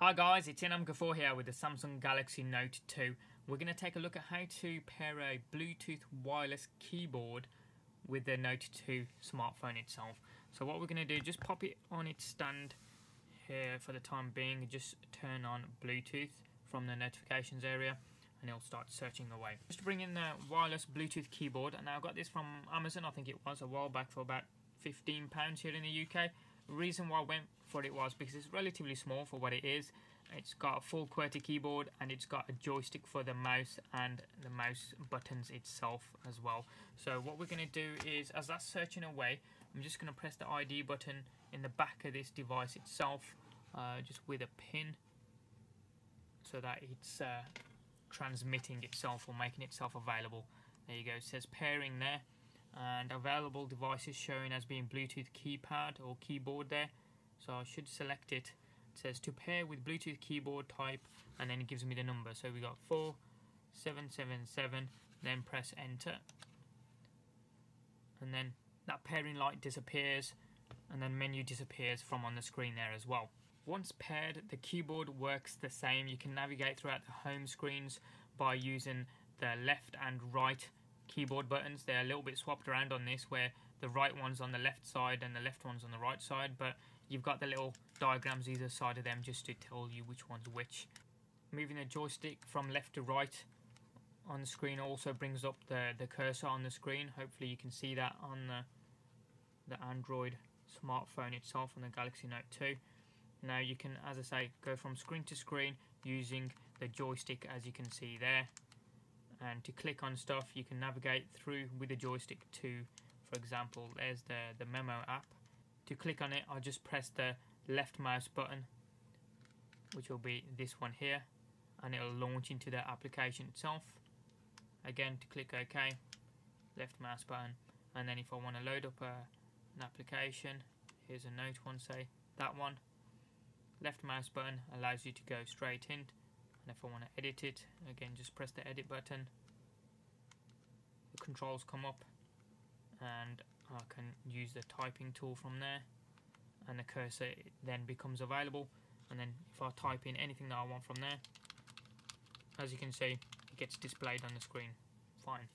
Hi guys, it's Inam Ghafoor here with the Samsung Galaxy Note 2. We're going to take a look at how to pair a Bluetooth wireless keyboard with the Note 2 smartphone itself. So what we're going to do, just pop it on its stand here for the time being, just turn on Bluetooth from the notifications area and it'll start searching away. Just to bring in the wireless Bluetooth keyboard, and I got this from Amazon, I think it was a while back for about £15 here in the UK. Reason why I went for it was because it's relatively small for what it is. It's got a full QWERTY keyboard and it's got a joystick for the mouse and the mouse buttons itself as well. So what we're going to do is, as that's searching away, I'm just going to press the ID button in the back of this device itself, uh, just with a pin, so that it's uh, transmitting itself or making itself available. There you go, it says pairing there and available devices showing as being Bluetooth keypad or keyboard there. So I should select it. It says to pair with Bluetooth keyboard type and then it gives me the number. So we got 4777 then press enter. And then that pairing light disappears and then menu disappears from on the screen there as well. Once paired the keyboard works the same. You can navigate throughout the home screens by using the left and right keyboard buttons. They're a little bit swapped around on this where the right one's on the left side and the left one's on the right side, but you've got the little diagrams either side of them just to tell you which one's which. Moving the joystick from left to right on the screen also brings up the, the cursor on the screen. Hopefully you can see that on the, the Android smartphone itself on the Galaxy Note 2. Now you can, as I say, go from screen to screen using the joystick as you can see there and to click on stuff you can navigate through with the joystick to for example there's the, the memo app. To click on it I'll just press the left mouse button which will be this one here and it'll launch into the application itself. Again to click OK left mouse button and then if I want to load up a, an application here's a note one say that one. Left mouse button allows you to go straight in and if I want to edit it. Again just press the edit button. The controls come up. And I can use the typing tool from there. And the cursor then becomes available. And then if I type in anything that I want from there as you can see it gets displayed on the screen. Fine.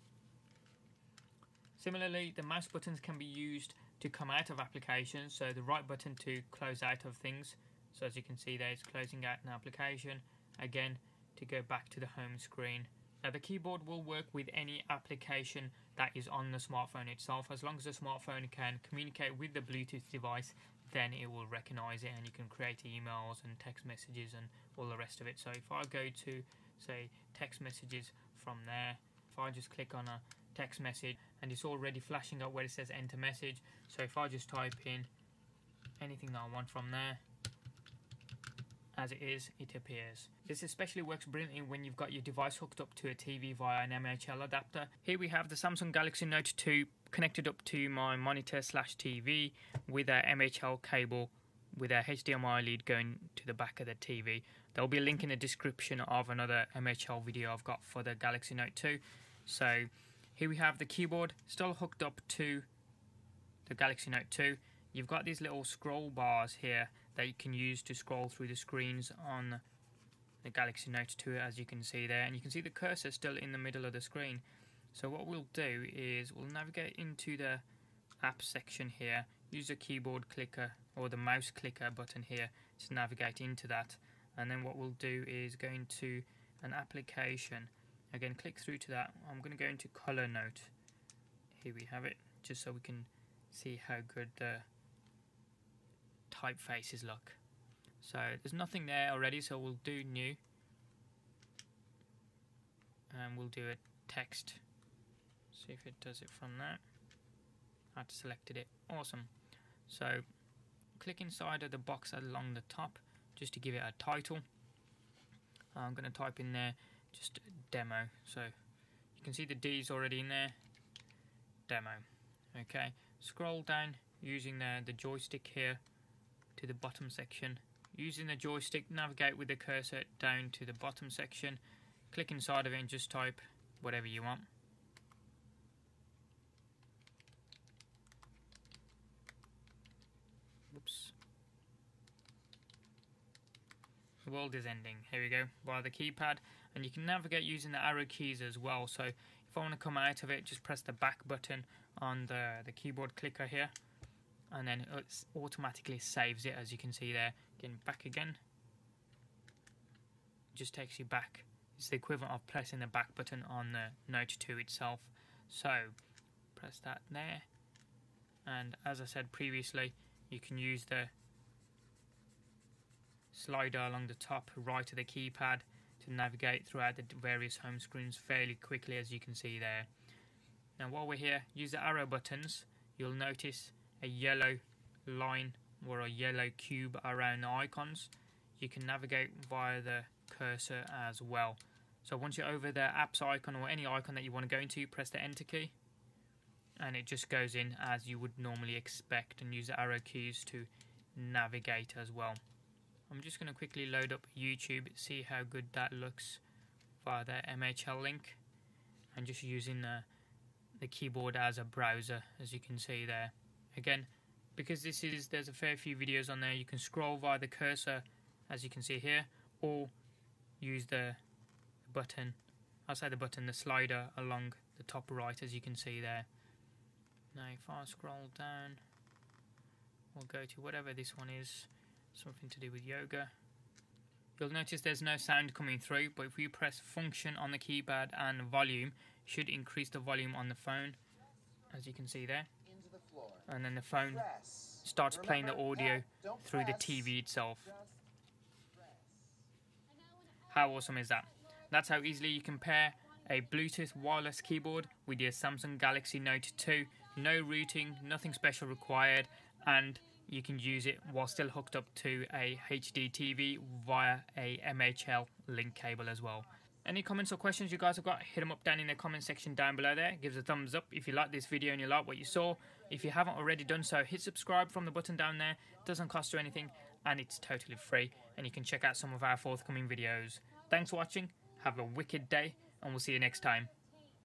Similarly the mouse buttons can be used to come out of applications. So the right button to close out of things. So as you can see there it's closing out an application again to go back to the home screen. Now the keyboard will work with any application that is on the smartphone itself. As long as the smartphone can communicate with the Bluetooth device, then it will recognize it and you can create emails and text messages and all the rest of it. So if I go to, say, text messages from there, if I just click on a text message and it's already flashing up where it says enter message. So if I just type in anything that I want from there, as it is, it appears. This especially works brilliantly when you've got your device hooked up to a TV via an MHL adapter. Here we have the Samsung Galaxy Note 2 connected up to my monitor slash TV with a MHL cable with a HDMI lead going to the back of the TV. There'll be a link in the description of another MHL video I've got for the Galaxy Note 2. So here we have the keyboard still hooked up to the Galaxy Note 2. You've got these little scroll bars here that you can use to scroll through the screens on the Galaxy Note 2 as you can see there. And you can see the cursor still in the middle of the screen. So what we'll do is we'll navigate into the app section here use the keyboard clicker or the mouse clicker button here to navigate into that. And then what we'll do is go into an application. Again click through to that. I'm going to go into color note. Here we have it just so we can see how good the typefaces look. So there's nothing there already, so we'll do new. And we'll do a text. See if it does it from that. I've selected it. Awesome. So click inside of the box along the top just to give it a title. I'm going to type in there just demo. So you can see the D's already in there. Demo. Okay. Scroll down using the, the joystick here to the bottom section. Using the joystick, navigate with the cursor down to the bottom section. Click inside of it and just type whatever you want. Whoops. world is ending. Here we go, via the keypad. And you can navigate using the arrow keys as well. So if I want to come out of it, just press the back button on the, the keyboard clicker here. And then it automatically saves it, as you can see there. Getting back again. just takes you back. It's the equivalent of pressing the back button on the Note 2 itself. So, press that there. And as I said previously, you can use the slider along the top right of the keypad to navigate throughout the various home screens fairly quickly as you can see there. Now while we're here, use the arrow buttons. You'll notice a yellow line or a yellow cube around the icons. You can navigate via the cursor as well. So once you're over the apps icon or any icon that you want to go into, press the enter key and it just goes in as you would normally expect and use the arrow keys to navigate as well. I'm just going to quickly load up YouTube, see how good that looks via the MHL link and just using the, the keyboard as a browser as you can see there. Again, because this is there's a fair few videos on there, you can scroll via the cursor as you can see here or use the button, I'll say the button, the slider along the top right as you can see there. Now if I scroll down, we'll go to whatever this one is something to do with yoga. You'll notice there's no sound coming through, but if we press function on the keypad and volume, should increase the volume on the phone, as you can see there. And then the phone starts playing the audio through the TV itself. How awesome is that? That's how easily you can pair a Bluetooth wireless keyboard with your Samsung Galaxy Note 2. No rooting, nothing special required, and you can use it while still hooked up to a HD TV via a MHL link cable as well. Any comments or questions you guys have got, hit them up down in the comment section down below there. Give us a thumbs up if you like this video and you like what you saw. If you haven't already done so, hit subscribe from the button down there. It doesn't cost you anything and it's totally free. And you can check out some of our forthcoming videos. Thanks for watching, have a wicked day, and we'll see you next time.